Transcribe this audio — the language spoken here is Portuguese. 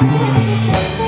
Música